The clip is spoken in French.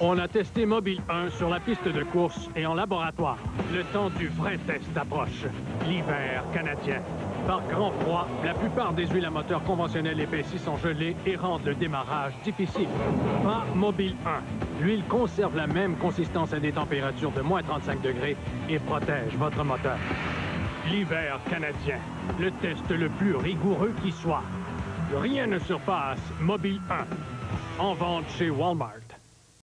On a testé Mobile 1 sur la piste de course et en laboratoire. Le temps du vrai test approche. L'hiver canadien. Par grand froid, la plupart des huiles à moteur conventionnelles épaisses sont gelées et rendent le démarrage difficile. Pas Mobile 1. L'huile conserve la même consistance à des températures de moins 35 degrés et protège votre moteur. L'hiver canadien. Le test le plus rigoureux qui soit. Rien ne surpasse Mobile 1. En vente chez Walmart.